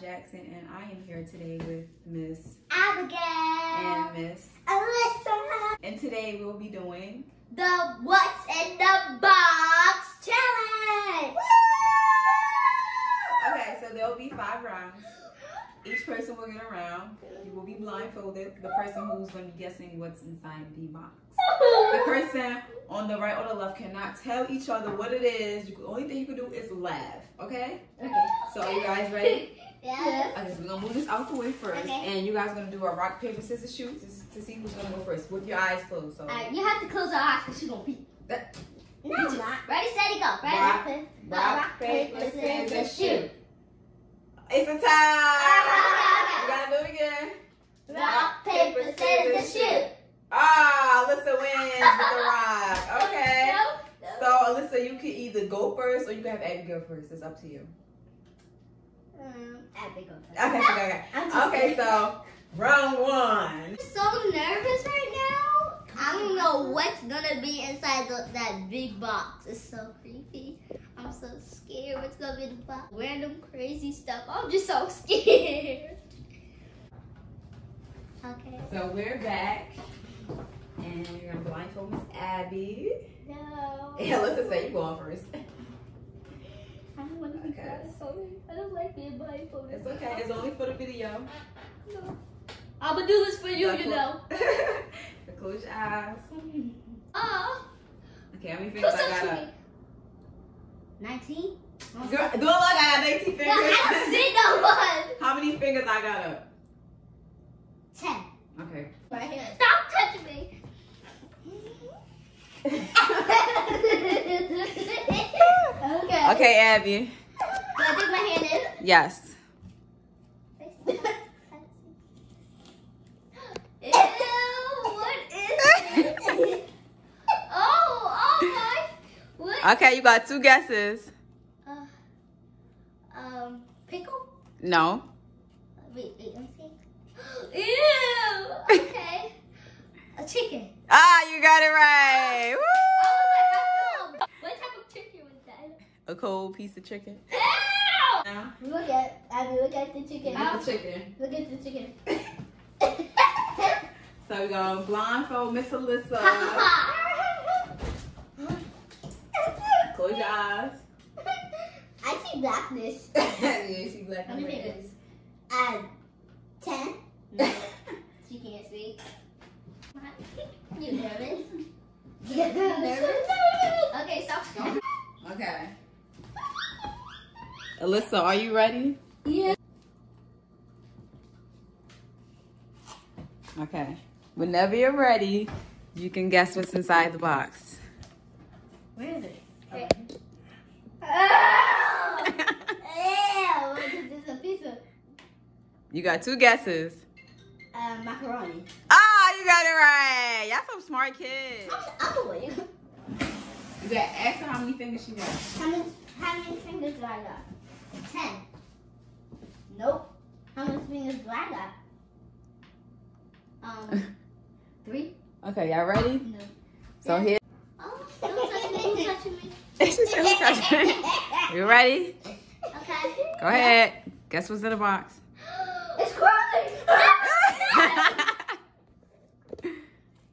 Jackson, and I am here today with Miss Abigail. and Miss. Alyssa. And today we'll be doing The What's in the Box Challenge. There will be five rounds. Each person will get a round. You will be blindfolded. The person who's going to be guessing what's inside the box. The person on the right or the left cannot tell each other what it is. The only thing you can do is laugh. Okay? Okay. So are you guys ready? Yes. Okay, so we're gonna move this out the way first, Okay. and you guys gonna do a rock paper scissors shoot to, to see who's gonna go first with your eyes closed. So Alright, you have to close your eyes because she's gonna pee. That- No, not. Ready, steady, go. Ready, Rock, paper, rock, paper, scissors, shoot. It's a tie. You gotta do it again. Rock, paper, scissors, shoot. Ah, Alyssa wins with the rock. Okay. No, no. So Alyssa, you can either go first or you can have Abigail first. It's up to you. Um, Abigail. Okay, okay, okay. Too Okay, so round one. I'm so nervous right now. I don't know what's gonna be inside the, that big box. It's so creepy. So scared what's gonna be in the box. Random crazy stuff. I'm just so scared. Okay. So we're back, and you're gonna blindfold Miss Abby. No. Yeah, Alyssa say you going first. I don't want to be Okay. blindfolded. I don't like being blindfolded. It's okay. It's only for the video. No. I'm gonna do this for you, you know. So ah. Close your eyes. Oh. Okay, how many fingers I got up? Me. 19? Girl, do it like I got 18 fingers. No, I don't see no one. How many fingers I got up? 10. Okay. Right here. Stop touching me. okay. Okay, Abby. Do I dig my hand in? Yes. Ew, what is it? oh, oh my. What? Okay, you got two guesses. Uh, um, pickle? No. Wait, wait, let me see. Ew, okay. A chicken. Ah, you got it right. I Woo! was like, I what type of chicken was that? A cold piece of chicken. Ew! Now, Look at, Abby, look at the chicken. get the chicken. Look at the chicken. So we're gonna blindfold Miss Alyssa. Close your eyes. I see blackness. yeah, she black. How many fingers? And uh, ten. No, she can't see. You nervous? You nervous? Okay, stop. Okay. Alyssa, are you ready? Yeah. Okay. Whenever you're ready, you can guess what's inside the box. Where is it? Oh! Ew! What is this? A piece of you got two guesses. uh, macaroni. Ah, you got it right. Y'all some smart kids. I'm the winner. You got to ask her how many fingers she got. How many, how many fingers do I got? Ten. Nope. How many fingers do I got? Um, three? Okay, y'all ready? No. So here. Oh, don't touch me, don't touch me. She said, "Look at me." You ready? Okay. Go ahead. Guess what's in the box. It's crawling.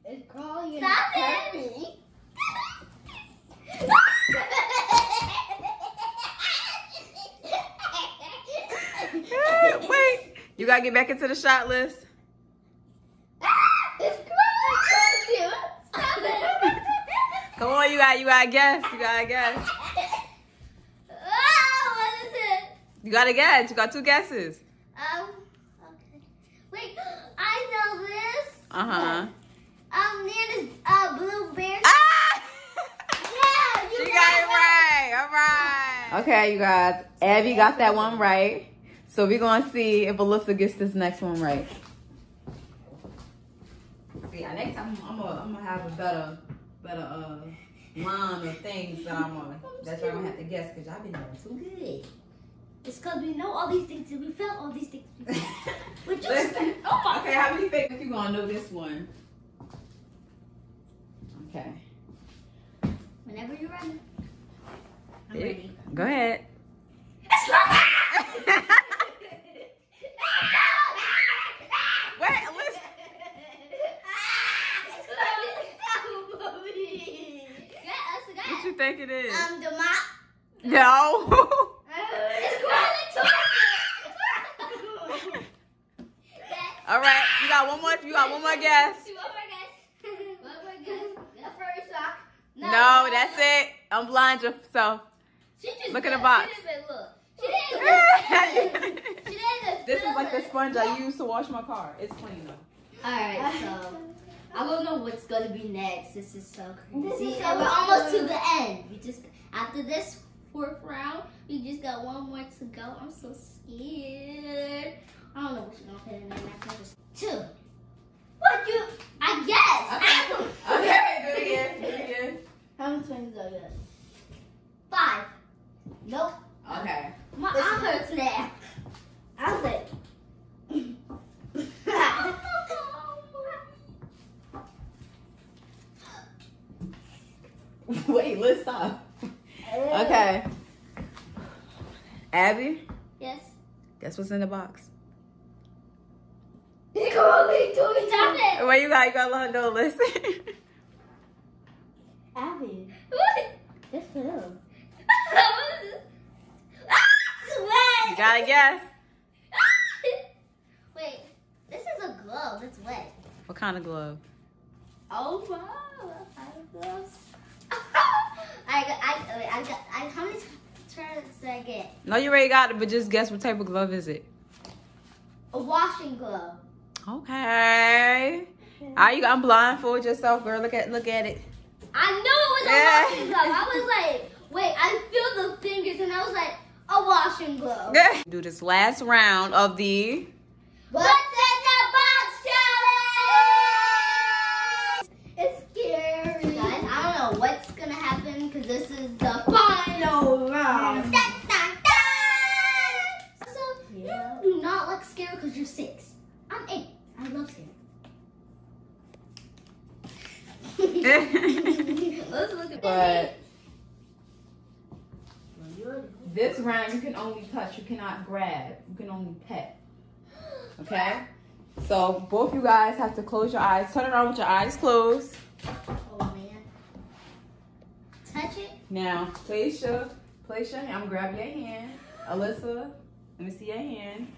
it's crawling. Stop it. Wait. You gotta get back into the shot list. it's crawling. Stop it. Come on, you got you gotta guess. You gotta guess. Oh, what is it? You gotta guess. You got two guesses. Um, okay. Wait, I know this. Uh-huh. Um, Nana's uh, blueberry. Ah! Yeah, you She got it right. All right. Okay, you guys. Abby got that one right. So we're gonna see if Alyssa gets this next one right. See, yeah, next time I'm gonna, I'm gonna have a better, better uh line of things that I'm gonna that y'all gonna have to guess because y'all been doing too good. It's because we know all these things and we felt all these things. We just Listen. oh my Okay, how many fake you gonna know this one? Okay. Whenever you're ready. I'm ready. Go ahead. Wait, listen. What you think it is? Um, the mop. No. It's crawling towards All right, you got one more. You got one more guess. One more guess. One more guess. Furry sock. No, that's it. I'm blind yourself. She Look at the box. She didn't even look. She didn't even She didn't even This is like the sponge I use to wash my car. It's clean though. Alright, so I don't know what's gonna be next. This is so crazy. This is so we're almost to the end. We just after this fourth round, we just got one more to go. I'm so scared. I don't know what you're gonna put in there. I just two. What you? I guess. Okay, do it again. Do it again. How many swings are there? Five. Nope. Okay. My arm hurts now. I'll say. Wait, let's stop. Okay. Abby, yes. guess what's in the box? You're going to Stop it. What you got? You got of listen. Abby, What? this for them. what is this? Ah, you gotta guess. Wait, this is a glove. It's wet. What kind of glove? Oh wow, gloves. I got, I, wait, I got, I, how many turns did I get? No, you already got it, but just guess what type of glove is it? A washing glove. Okay. Are you? I'm blindfold yourself, girl. Look at look at it. I knew it was a Yeah. washing glove. I was like, wait, I feel the fingers, and I was like, a washing glove. Do this last round of the. What's but this round you can only touch. You cannot grab. You can only pet. Okay. So both you guys have to close your eyes. Turn around with your eyes closed. Oh man. Touch it. Now place your place your hand. I'm grab your hand, Alyssa. Let me see your hand.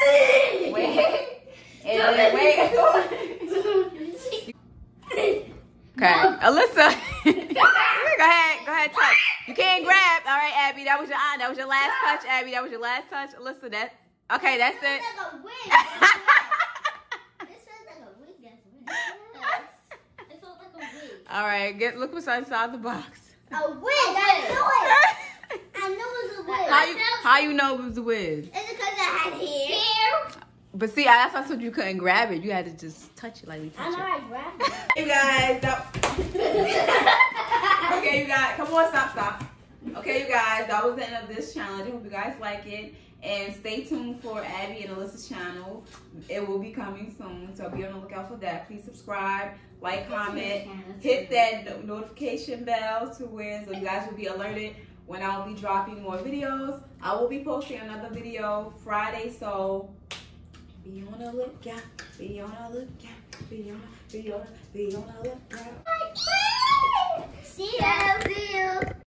Wait. And then wait. Okay, Alyssa. go ahead, go ahead, touch. You can't grab. All right, Abby, that was your eye. That was your last touch, Abby. That was your last touch. Alyssa, that. Okay, that's it. Like. This like a wig. It like a wig. All right, get look what's inside the box. A wig. I knew it. I knew it was a wig. How you how you know it was a wig? Is it because I had hair? Hair. But see, that's why I told you you couldn't grab it. You had to just touch it like we I touch know it. I grabbed it. Hey guys, that- okay, you guys, come on, stop, stop. Okay, you guys, that was the end of this challenge. I hope you guys like it. And stay tuned for Abby and Alyssa's channel. It will be coming soon, so be on the lookout for that. Please subscribe, like, comment, hit that notification bell to where so you guys will be alerted when I will be dropping more videos. I will be posting another video Friday, so be on the lookout. Be on the lookout. Be on, be on, be on the lookout. See you. See you.